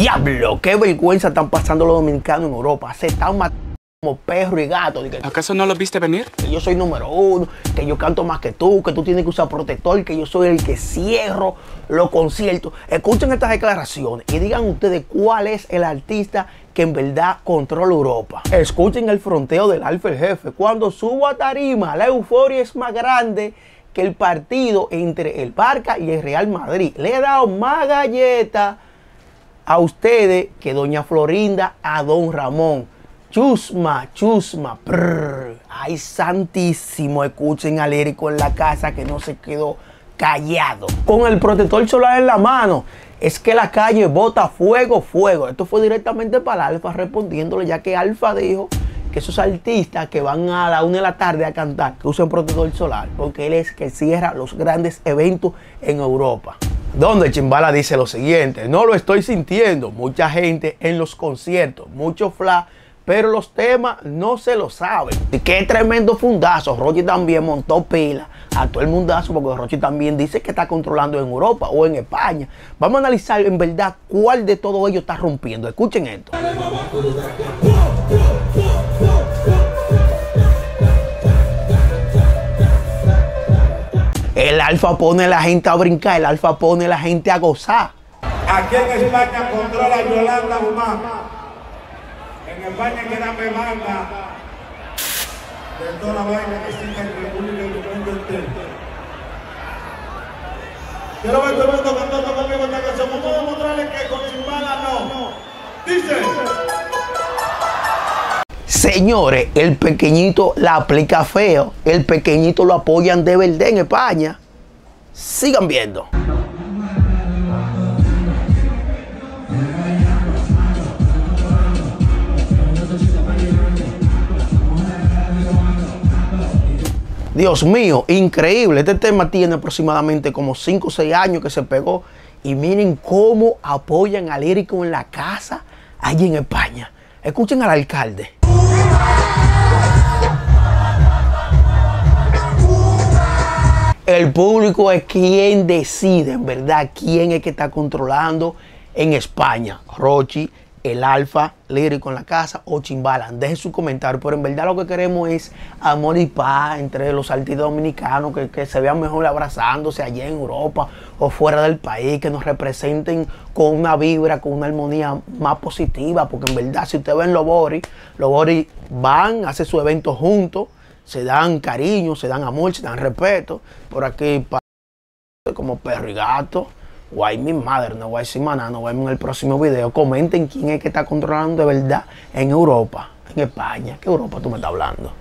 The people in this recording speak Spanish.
Diablo, qué vergüenza están pasando los dominicanos en Europa. Se están matando como perro y gato. ¿Acaso no lo viste venir? que yo soy número uno, que yo canto más que tú, que tú tienes que usar protector, que yo soy el que cierro los conciertos. Escuchen estas declaraciones y digan ustedes cuál es el artista que en verdad controla Europa. Escuchen el fronteo del Alfa el Jefe. Cuando subo a tarima, la euforia es más grande que el partido entre el Barca y el Real Madrid. Le he dado más galletas a ustedes que doña Florinda a don Ramón. Chusma, chusma. Ay, santísimo, escuchen al Érico en la casa que no se quedó callado. Con el protector solar en la mano. Es que la calle bota fuego, fuego. Esto fue directamente para Alfa respondiéndole, ya que Alfa dijo que esos artistas que van a la una de la tarde a cantar, que usen protector solar, porque él es que cierra los grandes eventos en Europa. Donde Chimbala dice lo siguiente, no lo estoy sintiendo, mucha gente en los conciertos, mucho flash, pero los temas no se lo saben. Y qué tremendo fundazo, Rochi también montó pila a todo el mundazo, porque Rochi también dice que está controlando en Europa o en España. Vamos a analizar en verdad cuál de todo ello está rompiendo. Escuchen esto. Alfa pone a la gente a brincar, el alfa pone a la gente a gozar. Aquí en España controla Yolanda Guzmán. En España queda me manda de toda la vaina que existe en República y el mundo entero. Quiero ver todo el mundo cantando conmigo esta canción. Vamos a demostrarles que con Chimbala no. Dice. Señores, el pequeñito la aplica feo. El pequeñito lo apoyan de verdad en España. Sigan viendo. Dios mío, increíble. Este tema tiene aproximadamente como 5 o 6 años que se pegó. Y miren cómo apoyan al lírico en la casa allí en España. Escuchen al alcalde. El público es quien decide, en verdad, quién es que está controlando en España. Rochi, el Alfa, Lírico en la casa o Chimbalan. Dejen su comentario, pero en verdad lo que queremos es amor y paz entre los artistas dominicanos, que, se vean mejor abrazándose allá en Europa o fuera del país, que nos representen con una vibra, con una armonía más positiva, porque en verdad si ustedes ven los Boris, los Boris van, hacen su evento juntos, se dan cariño, se dan amor, se dan respeto. Por aquí, como perro y gato. Guay, mi madre, no a decir maná, nos vemos en el próximo video. Comenten quién es que está controlando de verdad en Europa, en España. ¿Qué Europa tú me estás hablando?